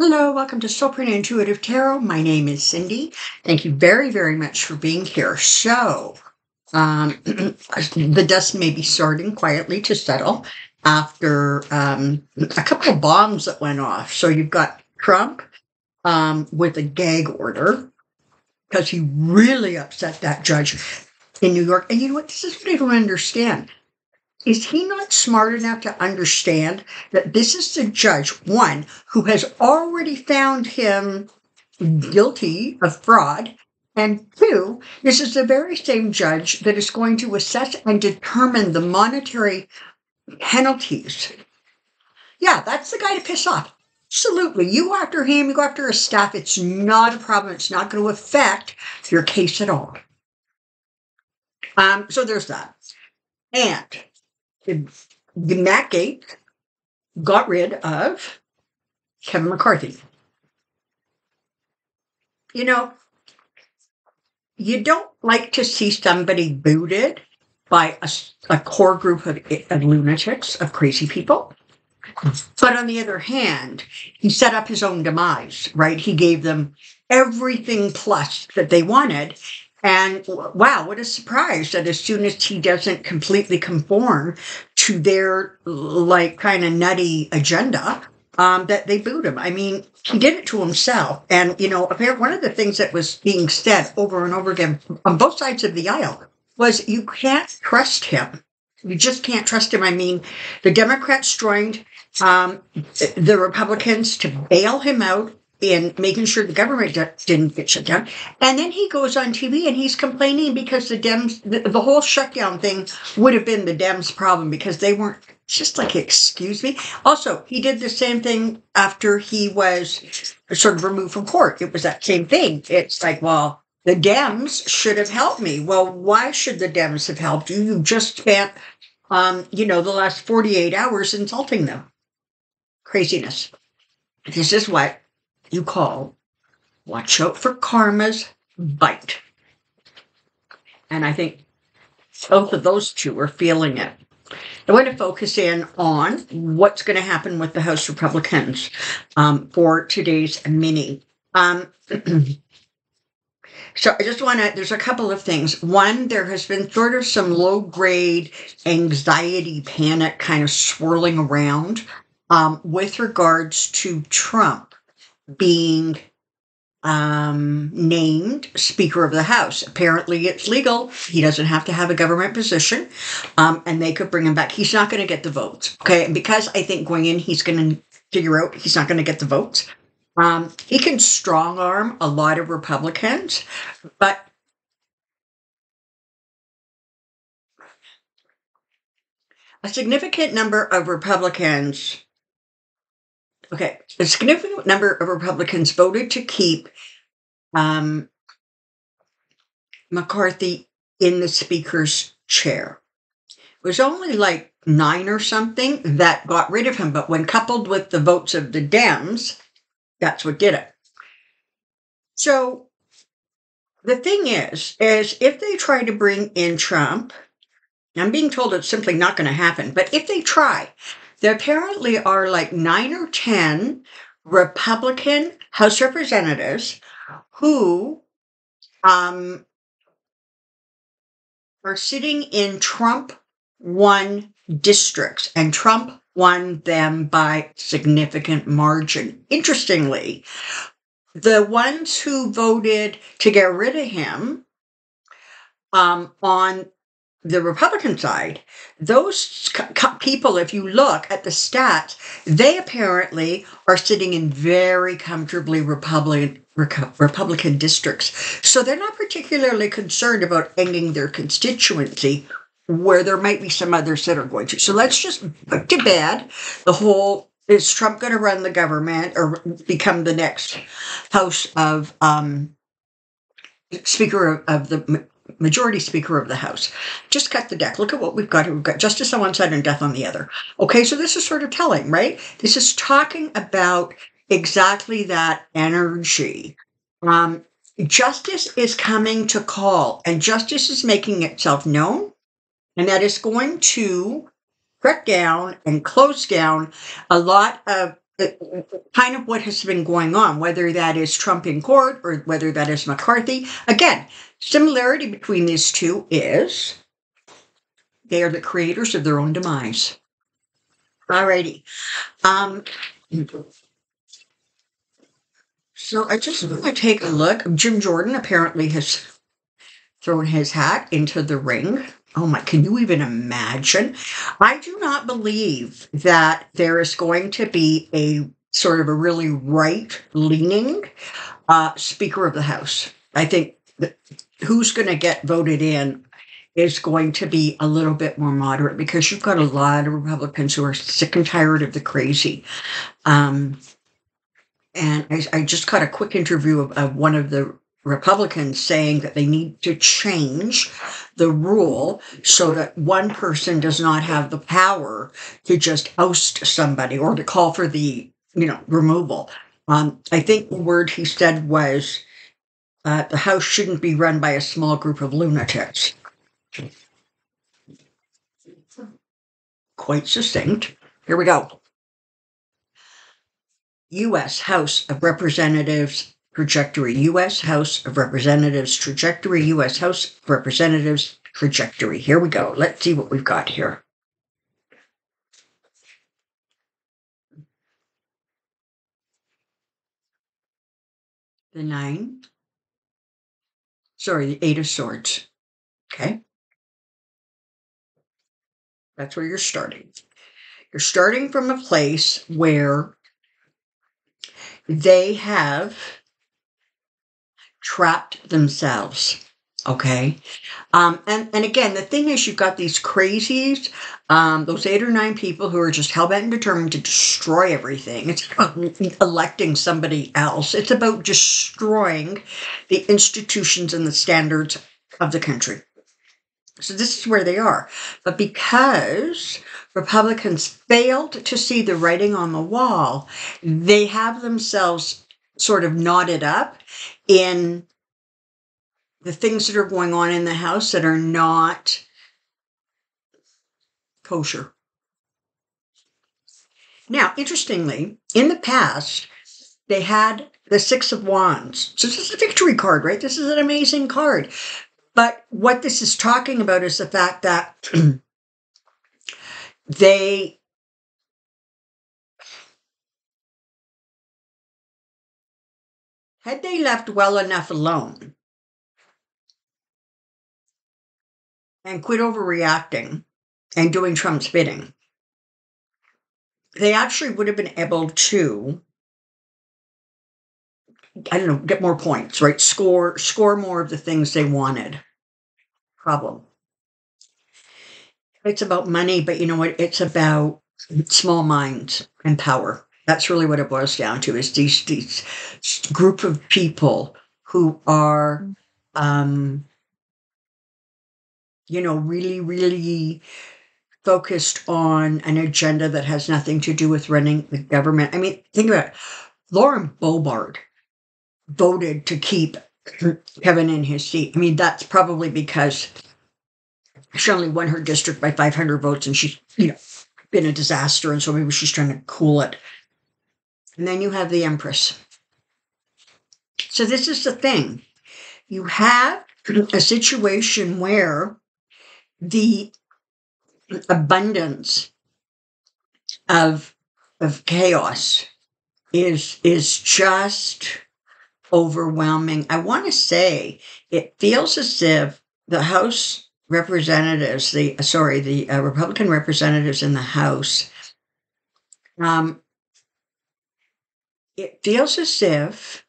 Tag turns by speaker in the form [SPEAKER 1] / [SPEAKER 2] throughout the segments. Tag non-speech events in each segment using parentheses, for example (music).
[SPEAKER 1] Hello, welcome to Soulprint Intuitive Tarot. My name is Cyndy. Thank you very, very much for being here. So, um, (clears throat) the dust may be starting quietly to settle after um, a couple of bombs that went off. So, you've got Trump um, with a gag order because he really upset that judge in New York. And you know what? This is what I don't understand. Is he not smart enough to understand that this is the judge, one, who has already found him guilty of fraud? And two, this is the very same judge that is going to assess and determine the monetary penalties. Yeah, that's the guy to piss off. Absolutely. You go after him, you go after his staff. It's not a problem. It's not going to affect your case at all. Um, so there's that. And Matt Gaetz got rid of Kevin McCarthy. You know, you don't like to see somebody booted by a, a core group of, of lunatics, of crazy people. But on the other hand, he set up his own demise, right? He gave them everything plus that they wanted. And wow, what a surprise that as soon as he doesn't completely conform to their like kind of nutty agenda, um, that they boot him. I mean, he did it to himself. And, you know, apparently one of the things that was being said over and over again on both sides of the aisle was you can't trust him. You just can't trust him. I mean, the Democrats joined um, the Republicans to bail him out in making sure the government didn't get shut down. And then he goes on TV and he's complaining because the Dems, the, the whole shutdown thing would have been the Dems' problem because they weren't just like, excuse me. Also, he did the same thing after he was sort of removed from court. It was that same thing. It's like, well, the Dems should have helped me. Well, why should the Dems have helped you? You just spent, um, you know, the last 48 hours insulting them. Craziness. This is what you call watch out for karma's bite. And I think both of those two are feeling it. I want to focus in on what's going to happen with the House Republicans um, for today's mini. Um, (clears throat) so I just want to, there's a couple of things. One, there has been sort of some low grade anxiety, panic kind of swirling around um, with regards to Trump being um, named Speaker of the House. Apparently, it's legal. He doesn't have to have a government position, um, and they could bring him back. He's not going to get the votes. Okay. And because I think going in, he's going to figure out he's not going to get the votes. Um, he can strong arm a lot of Republicans, but a significant number of Republicans Okay, a significant number of Republicans voted to keep um, McCarthy in the Speaker's chair. It was only like nine or something that got rid of him, but when coupled with the votes of the Dems, that's what did it. So the thing is, is if they try to bring in Trump, I'm being told it's simply not going to happen, but if they try, there apparently are like nine or 10 Republican House representatives who um, are sitting in Trump won districts, and Trump won them by significant margin. Interestingly, the ones who voted to get rid of him um, on the Republican side, those people, if you look at the stats, they apparently are sitting in very comfortably Republican Republican districts. So they're not particularly concerned about ending their constituency where there might be some others that are going to. So let's just put to bed the whole is Trump going to run the government or become the next House of um, Speaker of, of the majority speaker of the House. Just cut the deck. Look at what we've got. We've got justice on one side and death on the other. Okay, so this is sort of telling, right? This is talking about exactly that energy. Um, justice is coming to call, and justice is making itself known, and that is going to crack down and close down a lot of kind of what has been going on, whether that is Trump in court or whether that is McCarthy. Again, similarity between these two is they are the creators of their own demise. Alrighty. Um, so I just want to take a look. Jim Jordan apparently has thrown his hat into the ring. Oh my, can you even imagine? I do not believe that there is going to be a sort of a really right leaning uh, Speaker of the House. I think who's going to get voted in is going to be a little bit more moderate because you've got a lot of Republicans who are sick and tired of the crazy. Um, and I, I, just got a quick interview of, of one of the Republicans saying that they need to change the rule so that one person does not have the power to just oust somebody or to call for the you know removal. Um, I think the word he said was uh, the House shouldn't be run by a small group of lunatics. Quite succinct. Here we go. U.S. House of Representatives trajectory, U.S. House of Representatives trajectory, U.S. House of Representatives trajectory. Here we go. Let's see what we've got here. The nine, sorry, the eight of swords. Okay. That's where you're starting. You're starting from a place where they have trapped themselves. Okay. Um, and, and again, the thing is, you've got these crazies, um, those eight or nine people who are just hell bent and determined to destroy everything. It's about (laughs) electing somebody else, it's about destroying the institutions and the standards of the country. So this is where they are. But because Republicans failed to see the writing on the wall, they have themselves sort of knotted up in the things that are going on in the house that are not kosher. Now, interestingly, in the past, they had the Six of Wands. So this is a victory card, right? This is an amazing card. But what this is talking about is the fact that (clears throat) they had they left well enough alone and quit overreacting and doing Trump's bidding, they actually would have been able to I don't know, get more points, right? Score score more of the things they wanted problem. It's about money, but you know what? It's about small minds and power. That's really what it boils down to is these these group of people who are um you know really really focused on an agenda that has nothing to do with running the government. I mean, think about it. Lauren Boebert voted to keep (clears throat) Kevin in his seat. I mean, that's probably because she only won her district by 500 votes and she's, you know, been a disaster. And so maybe she's trying to cool it. And then you have the Empress. So this is the thing. You have a situation where the abundance of of chaos is is just overwhelming. I want to say it feels as if the House representatives, the sorry, the uh, Republican representatives in the House, um, it feels as if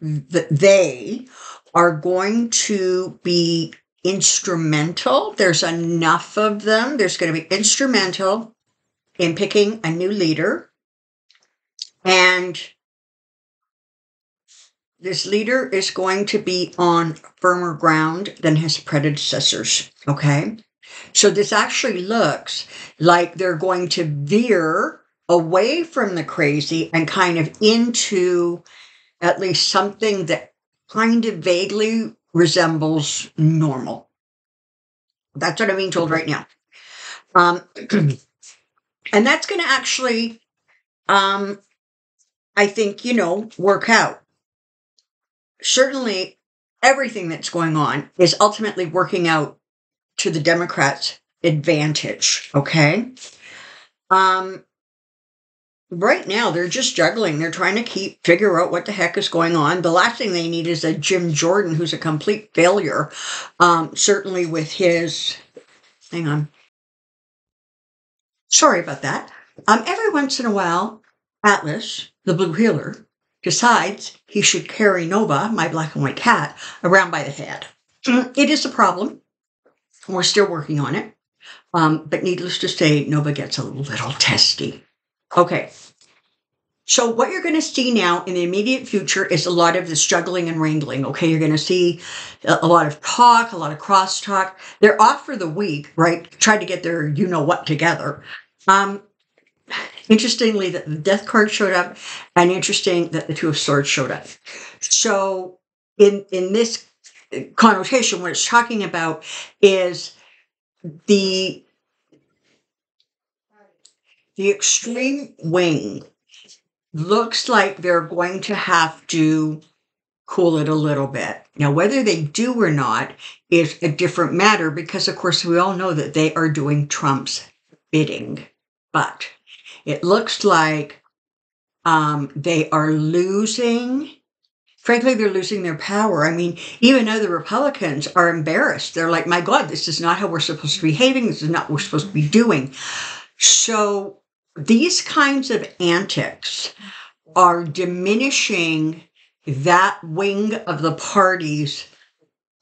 [SPEAKER 1] that they are going to be instrumental. There's enough of them. There's going to be instrumental in picking a new leader. And this leader is going to be on firmer ground than his predecessors. Okay. So this actually looks like they're going to veer away from the crazy and kind of into at least something that kind of vaguely resembles normal. That's what I'm being told right now. Um, (clears throat) and that's going to actually um, I think, you know, work out. Certainly, everything that's going on is ultimately working out to the Democrats' advantage. Okay. Um, right now they're just juggling. They're trying to keep figure out what the heck is going on. The last thing they need is a Jim Jordan who's a complete failure. Um, certainly with his hang on. Sorry about that. Um, every once in a while, Atlas, the blue heeler, decides he should carry Nova, my black and white cat, around by the head. (clears throat) It is a problem. We're still working on it. Um, but needless to say, Nova gets a little testy. Okay. So what you're going to see now in the immediate future is a lot of the struggling and wrangling. Okay, you're going to see a lot of talk, a lot of crosstalk. They're off for the week, right? Try to get their you know what together. Um, interestingly, that the death card showed up, and interesting that the two of swords showed up. So in in this connotation, what it's talking about is the the extreme wing looks like they're going to have to cool it a little bit. Now, whether they do or not is a different matter because, of course, we all know that they are doing Trump's bidding. But it looks like um, they are losing. Frankly, they're losing their power. I mean, even other Republicans are embarrassed. They're like, my God, this is not how we're supposed to be behaving. This is not what we're supposed to be doing. So these kinds of antics are diminishing that wing of the party's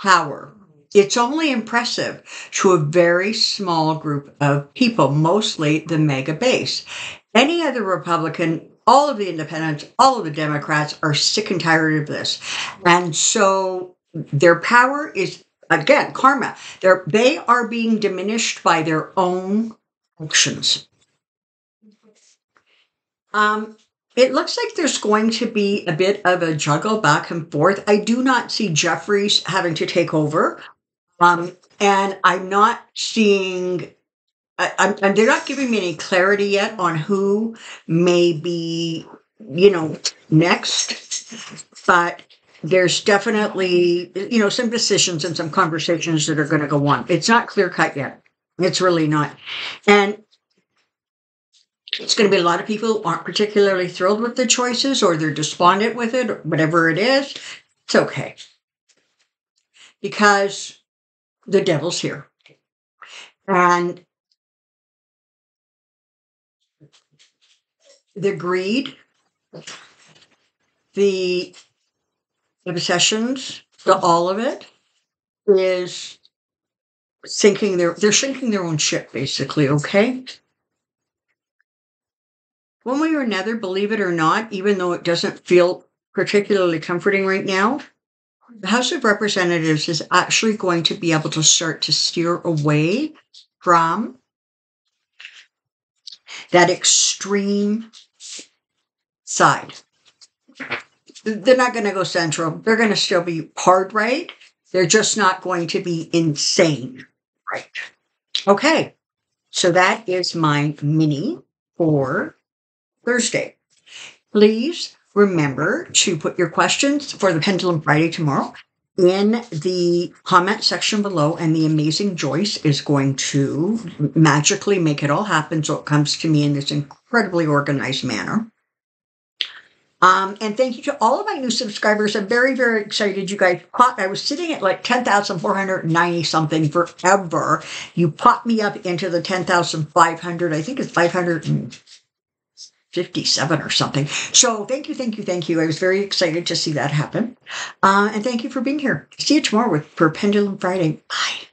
[SPEAKER 1] power. It's only impressive to a very small group of people, mostly the MAGA base. Any other Republican, all of the independents, all of the Democrats are sick and tired of this. And so their power is, again, karma. They're, they are being diminished by their own actions. Um, it looks like there's going to be a bit of a juggle back and forth. I do not see Jeffries having to take over. Um, and I'm not seeing, I, I'm, and they're not giving me any clarity yet on who may be, you know, next. But there's definitely, you know, some decisions and some conversations that are going to go on. It's not clear cut yet. It's really not. And it's going to be a lot of people aren't particularly thrilled with the choices or they're despondent with it or whatever it is. It's okay. Because the devil's here. And the greed, the obsessions, the all of it is sinking their they're sinking their own ship basically, okay? One way or another, believe it or not, even though it doesn't feel particularly comforting right now, the House of Representatives is actually going to be able to start to steer away from that extreme side. They're not going to go central. They're going to still be hard right. They're just not going to be insane right. Okay. So that is my mini for Thursday. Please remember to put your questions for the Pendulum Friday tomorrow in the comment section below, and the amazing Joyce is going to magically make it all happen so it comes to me in this incredibly organized manner. Um, and thank you to all of my new subscribers. I'm very, very excited. You guys caught, I was sitting at like 10,490 something forever. You popped me up into the 10,500. I think it's 500 57 or something. So thank you, thank you, thank you. I was very excited to see that happen. Uh, and thank you for being here. See you tomorrow with, for Pendulum Friday. Bye.